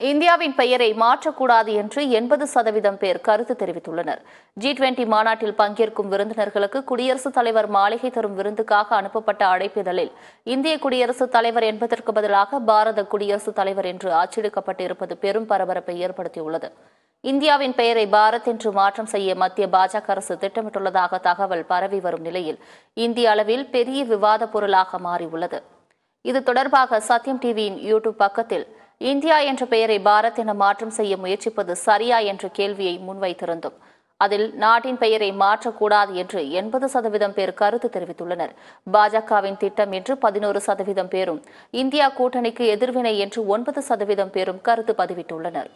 இந்தியாவின் பெயரை மாற்றக்கூடாது என்று எண்பது சதவீதம் பேர் கருத்து தெரிவித்துள்ளனர். ஜி டுவெண்டி மாநாட்டில் பங்கேற்கும் விருந்தினர்களுக்கு குடியரசுத் தலைவர் மாளிகை தரும் விருந்துக்காக அனுப்பப்பட்ட அழைப்பிதழில் இந்திய குடியரசுத் தலைவர் என்பதற்கு பதிலாக பாரத குடியரசுத் தலைவர் என்று அச்சடிக்கப்பட்டிருப்பது பெரும் பரபரப்பை ஏற்படுத்தியுள்ளது. இந்தியாவின் பெயரை பாரத் என்று மாற்றம் செய்ய மத்திய பாஜக அரசு திட்டமிட்டுள்ளதாக தகவல் பரவி வரும் நிலையில் இந்திய அளவில் பெரிய விவாத பொருளாக மாறியுள்ளது. இது தொடர்பாக சத்யம் டிவியின் யூடியூப் பக்கத்தில் இந்தியா என்ற பெயரை பாரத் என மாற்றம் செய்ய முயற்சிப்பது சரியா என்ற கேள்வியை முன்வைத்திருந்தோம். அதில் நாட்டின் பெயரை மாற்றக்கூடாது என்று எண்பது சதவீதம் பேர் கருத்து தெரிவித்துள்ளனர். பாஜகவின் திட்டம் என்று பதினோரு சதவீதம் பேரும் இந்தியா கூட்டணிக்கு எதிர்வினை என்று ஒன்பது சதவீதம் பேரும் கருத்து பதிவிட்டுள்ளனர்.